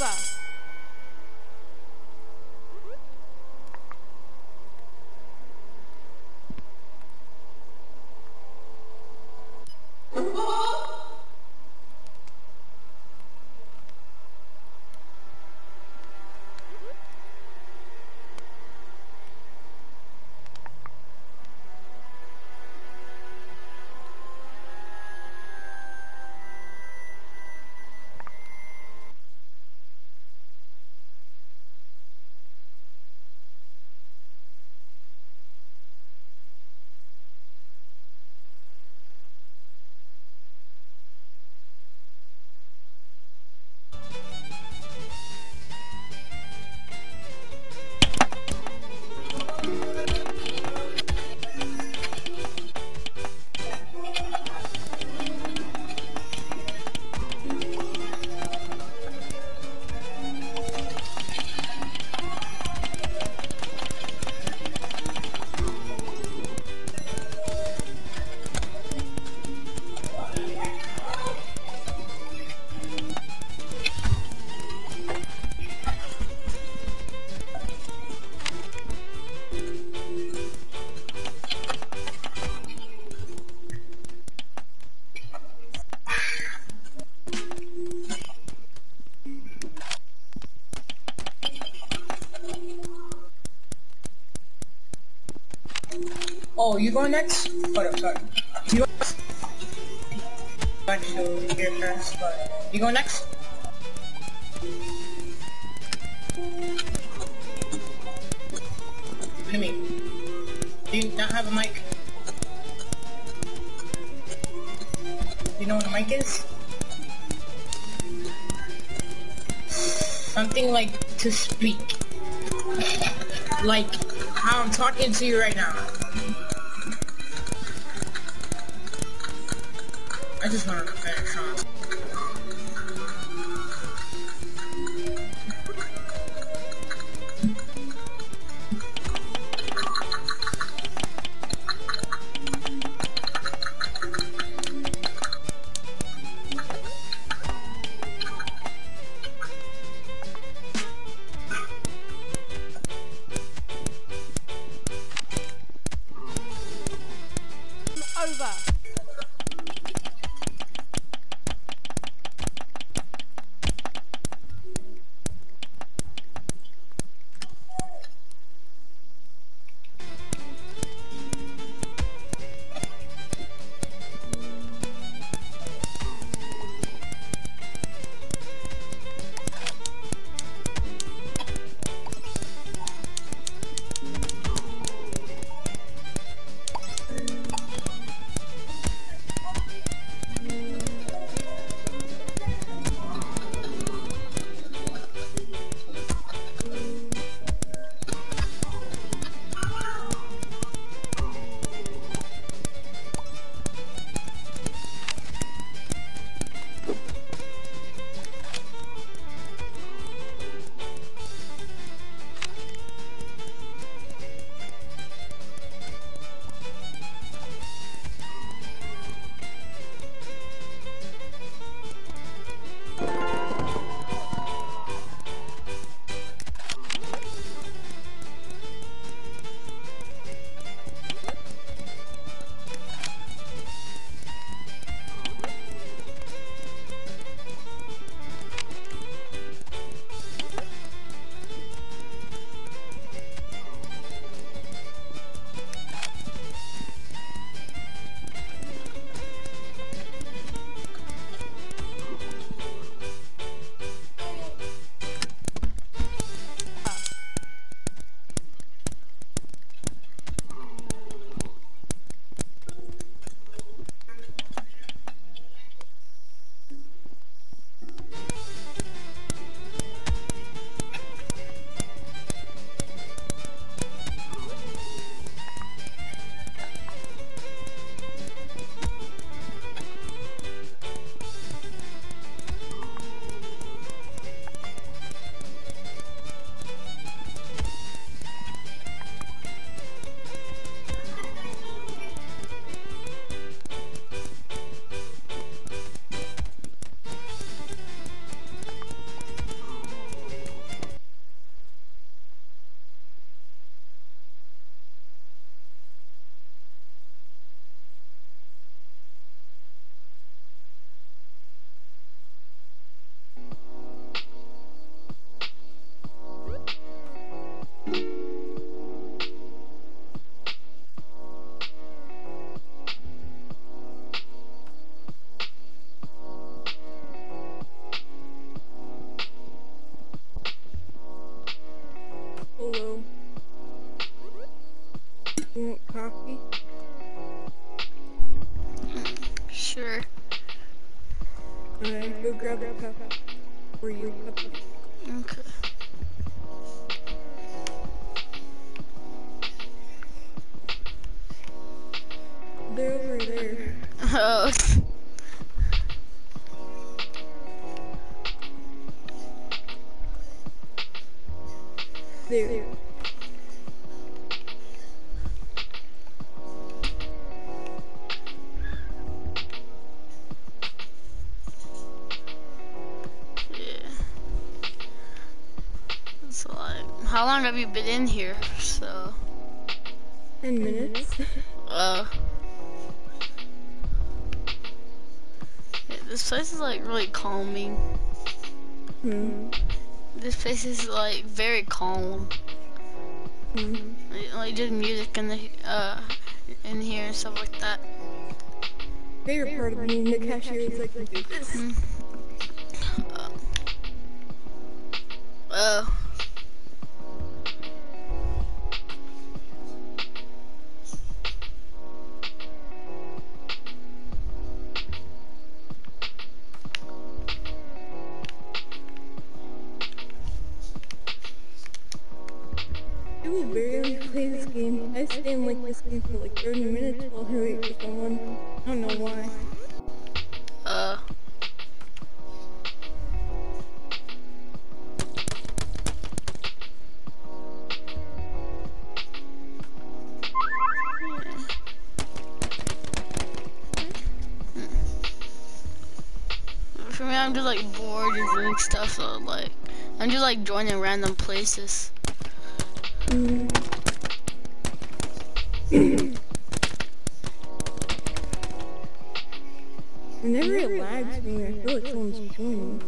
over. You going next? Hold up, sorry. You actually here first, but you going next? What do you mean? Do you not have a mic? Do you know what a mic is? Something like to speak. Like how I'm talking to you right now. I just want to finish how long have you been in here? So, Ten minutes. uh. Yeah, this place is like really calming. hmm. This place is like very calm. hmm. Like, like just music in the uh in here and stuff like that. Favorite part of being the cashier is like, do this. Uh, doing stuff, like, I'm just like joining random places. Whenever it lags me, I feel like someone's joining.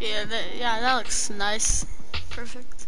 Yeah, that yeah, that looks nice. Perfect.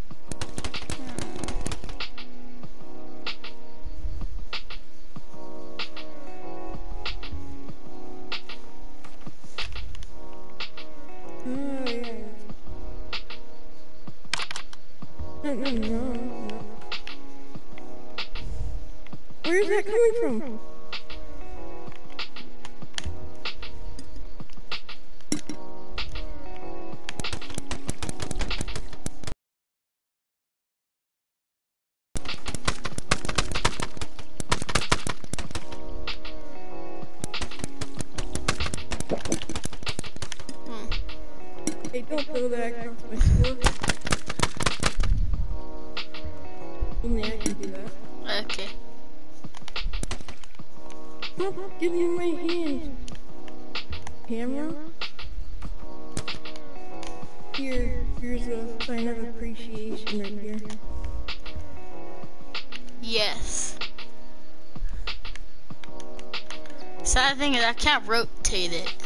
Can't rotate it.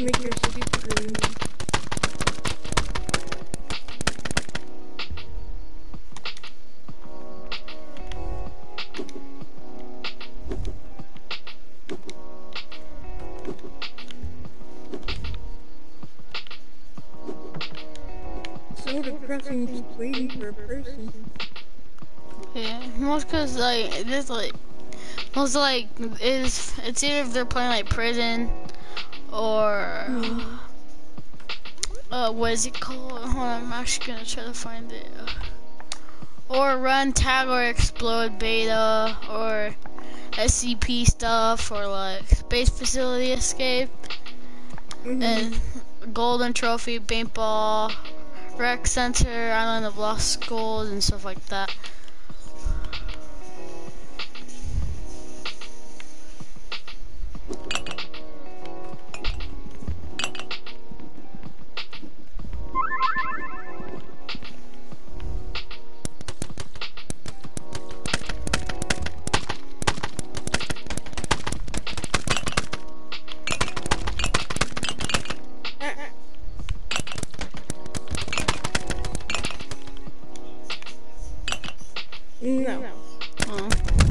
Make your stupid room. So depressing just waiting for a person. Yeah, most cause like this like most like is it's either if they're playing like prison or uh what is it called? Hold on, I'm actually gonna try to find it. Or run, tag, or explode beta, or SCP stuff, or like space facility escape, Mhm. and golden trophy, paintball, rec center, island of lost skulls, and stuff like that. No. Oh.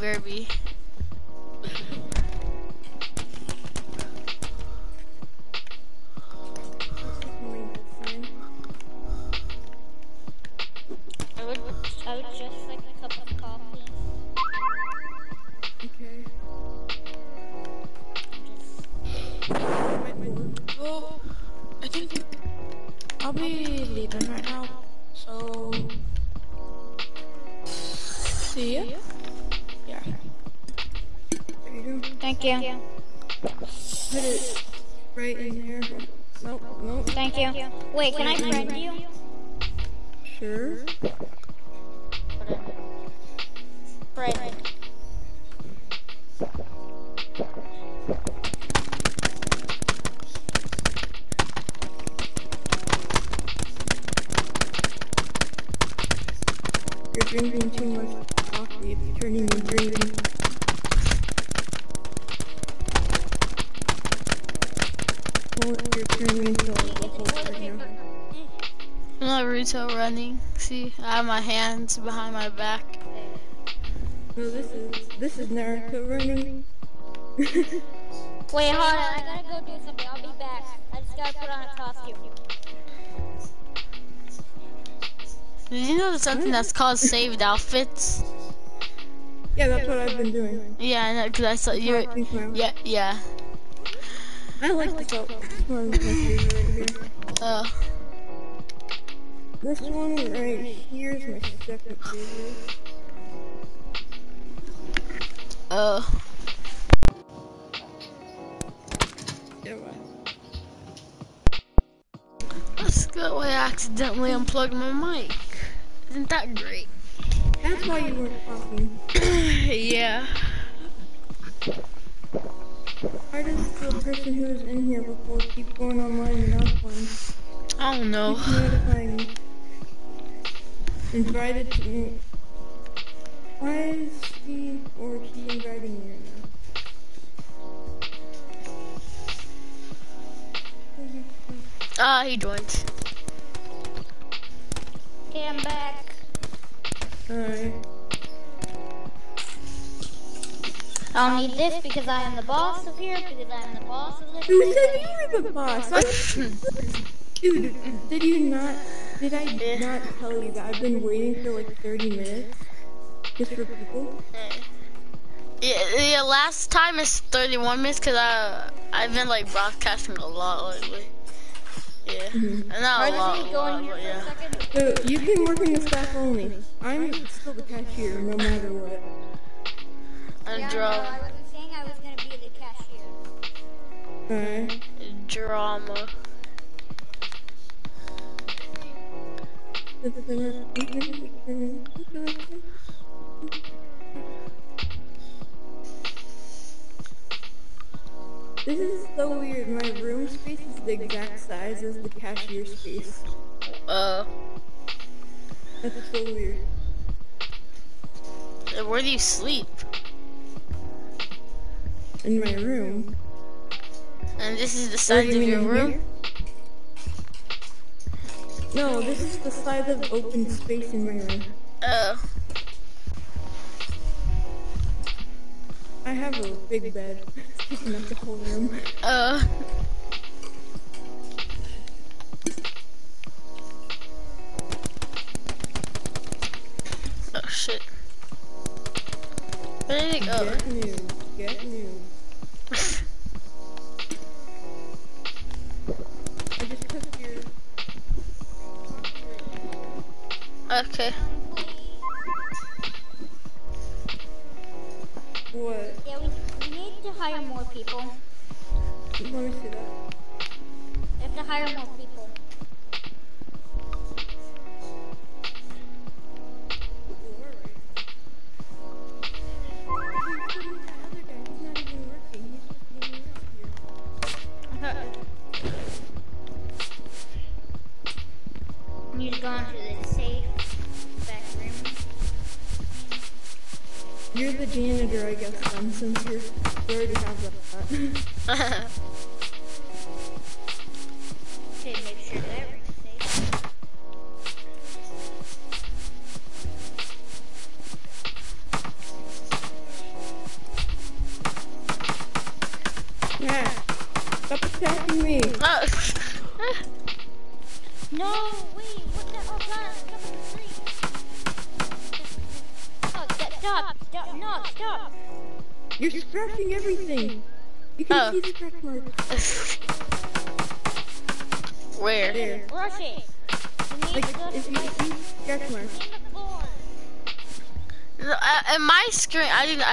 Diarrhea, baby. I would, I would just like a cup of coffee. Okay. Well, I think I'll be leaving right now. So, see ya. Thank you. Put it right in there. Nope, nope. Thank you. Wait, can I friend you? Sure. Friend. Running. See, I have my hands behind my back. No, this is this is Naruto running. Wait, hold on. I gotta go do something. I'll be back. I just gotta put on a costume. Did you know there's something that's called saved outfits? Yeah, that's what I've been doing. Yeah, I know, cause I saw you. Talking to my- Yeah, yeah. I like this one. This This one right here is my second favorite. uh. Yeah, what? Let's go. I accidentally unplugged my mic. Isn't that great? That's why you weren't talking. yeah. Why does the person who was in here before keep going online and offline? I don't know. Keep notifying me. Invited to me. Why is he or he inviting me right now? Ah, he joined. Okay, I'm back. Alright. I don't need this because I am the boss of here, because I am the boss of this. Who said you were the boss? Dude, did you not? Did I not tell you that I've been waiting for like 30 minutes just for people? Yeah, yeah, last time is 31 minutes because I, I've been like broadcasting a lot lately. Yeah. Mm-hmm. Not a lot, Let a go lot, in here but for yeah. a second. So you can work in the staff only. I'm still the cashier, no matter what. And Yeah, no, drama. I wasn't saying I was gonna be the cashier. Alright. Drama. This is so weird. My room space is the exact size as the cashier space. Uh, That's so weird. where do you sleep? In my room. And this is the size of your room? here? No, this is the size of open space in my room. Uh, I have a big bed. It's taking up the whole room. uh. Oh shit. Where did it go? Guess, since you already have that.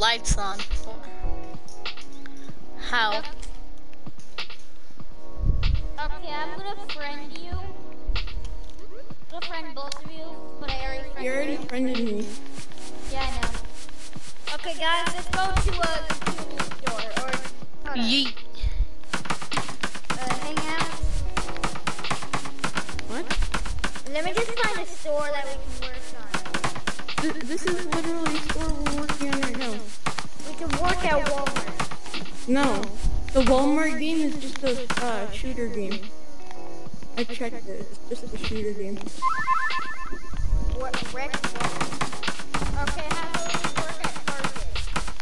lights on? How? Okay, I'm gonna friend you. I'm gonna friend both of you, but I already friended You already friended me. Yeah, I know. Okay, guys, let's go to a computer store or hold on, Yeet. uh, hang out. What? Let me just find a store that we can work on. Th- this is literally a store we're working on right now. Work at Walmart. No. The Walmart game is just a uh, shooter game. I checked it. It's just a shooter game. What, Rick? Okay, how about we work at Target?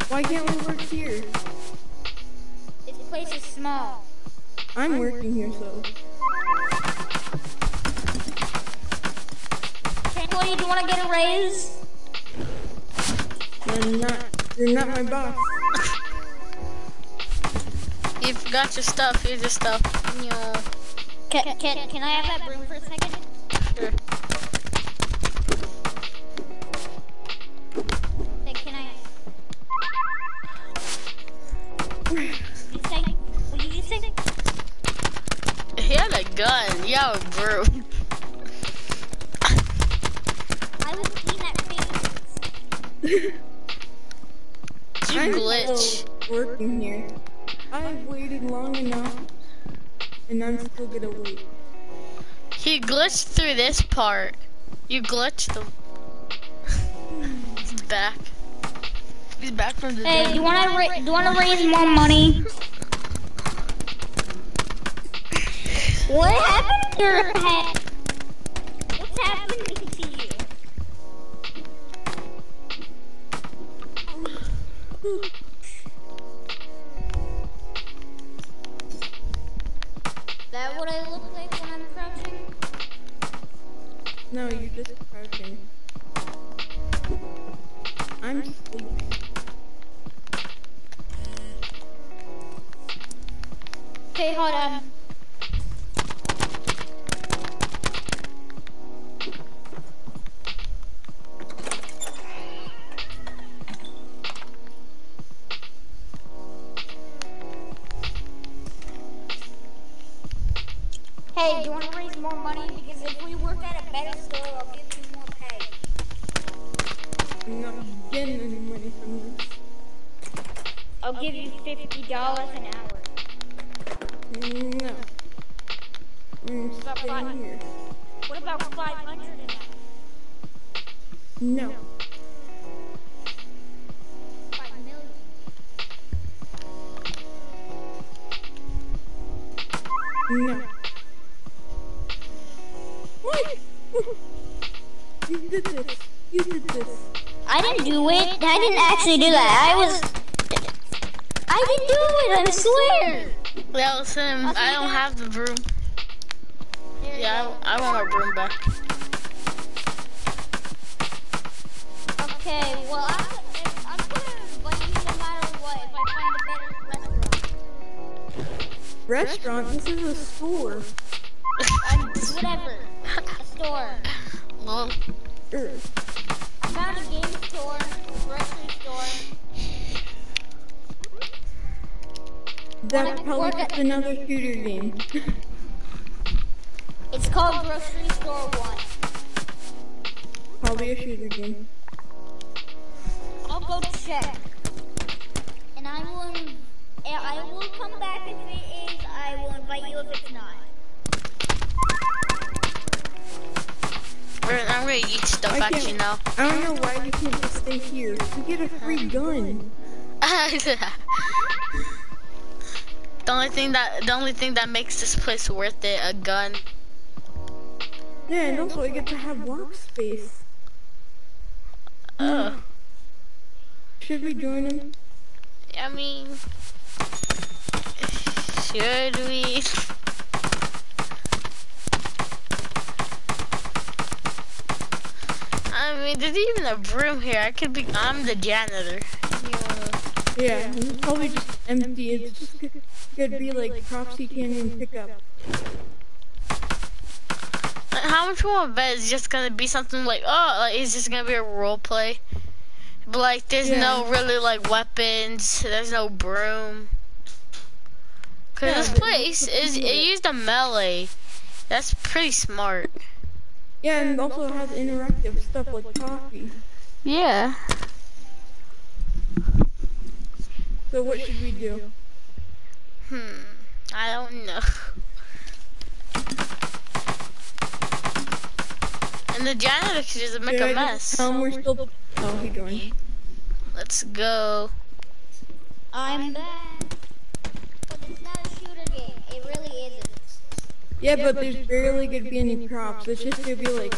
Why can't we work here? This place is small. I'm working here, so. Okay, do you want to get a raise? You're not. You're not my boss. You've got your stuff. Here's your stuff. Yo. Can, can, can I have that broom for working here. I've waited long enough, and I'm still gonna wait. He glitched through this part. You glitched the. He's back. He's back from the Hey, dead. do you want to ra- do you want to raise more money? What happened to your head? What about five hundred an hour? No. Five million. No. What? you did this. You did this. I didn't do it. I didn't actually do that. I was. I didn't do it. I swear. That was him. I don't have the broom. Yeah, I, I want my broom back. Okay. Well, I'm, I'm gonna invite you no matter what if I find a better restaurant. Restaurant? This is a store. Um, whatever. A store. Well, I found a game store, grocery store. That's probably just another shooter game. It's called Grocery Store One. Probably a shooter game. I'll go check. And I will, and I will come back if it is. I will invite you if it's not. I'm gonna eat stuff I actually can't- now. I don't know why you can't just stay here. We get a free gun. the only thing that the only thing that makes this place worth it, a gun. Yeah, and also I get to have workspace. Ugh. Should we join him? I mean, should we? I mean, there's even a broom here. I could be. I'm the janitor. Wanna- Yeah, probably just empty. It's just gonna be like props he can't even pick up. How much more bet is just gonna be something like, oh, like it's just gonna be a role play, but like there's no really like weapons. There's no broom. Cause Yeah, this place is it used a melee. That's pretty smart. Yeah, and also it has interactive stuff like coffee. Yeah. So what should we do? Hmm. I don't know. And the janitor could just make Should a I mess. just tell we're still. Oh, he joined. Let's go. I'm back. But it's not a shooter game. It really isn't. Yeah, but there's barely gonna be any props. It's just gonna be like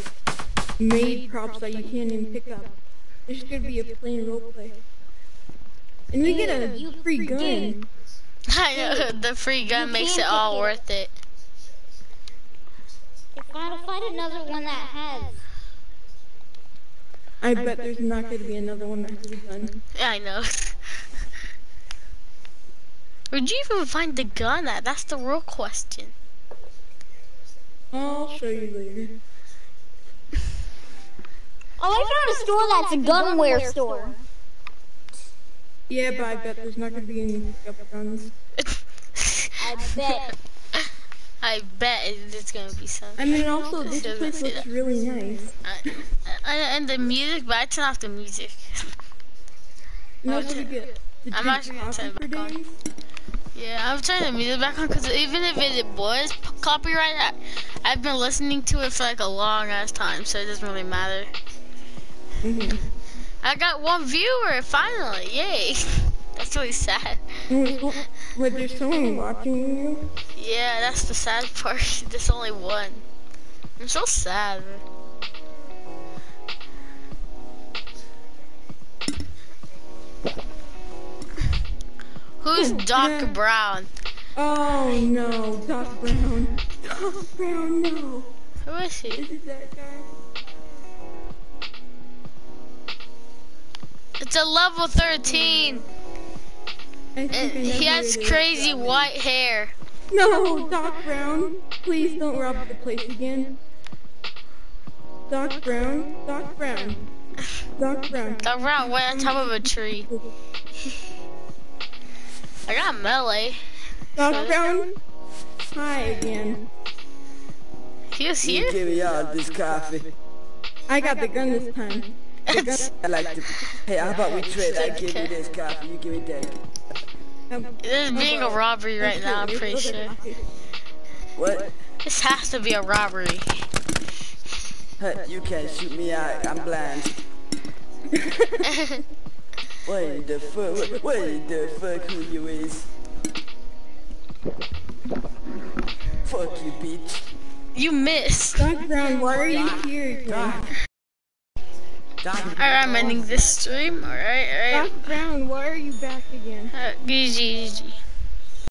made props that you can't even pick up. It's just gonna be a plain roleplay. And we get a free gun. I know the free gun makes it all worth it. If find another one that has. I bet there's not gonna be another one that has a gun. Yeah, I know. Where'd you even find the gun at? That's the real question. I'll show you later. Oh, I found a store that's a gunware store. Yeah, but I bet there's not gonna be any pickup guns. I bet. I bet it's gonna be some. I mean, also this place looks really nice. I, I, and the music, but I turn off the music. No, I'll also we turn- get I'm actually gonna turn it back on. Yeah, I'm turning the music back on because even if it was copyright, I, I've been listening to it for like a long ass time, so it doesn't really matter. Mhm. I got one viewer finally, yay! That's really sad. Wait, wait, there's someone watching you? Yeah, that's the sad part. There's only one. I'm so sad. Who's oh, Doc yeah. Brown? Oh no, Doc Brown. Doc Brown, no. Who is he? Is it that guy? It's a level 13. I think And I he has it is. crazy white hair. No, Doc Brown. Please don't rob the place again. Doc Brown. Doc Brown. Doc Brown. Doc Brown went on top of a tree. I got melee. Doc Brown. Hi again. He was You here? give me all this coffee. I got the gun this time. I like to. Hey, how about we trade? I give you this coffee, you give me that. This is being a robbery right now, I'm pretty sure. What? This has to be a robbery. You can't shoot me out. I'm blind. What the fuck? What, what the fuck? Who you is? Fuck you, bitch. You missed. Doc Brown, why are you here? Alright, I'm ending this stream. Alright, alright. Brown, why are you back again? Uh, GG, GG.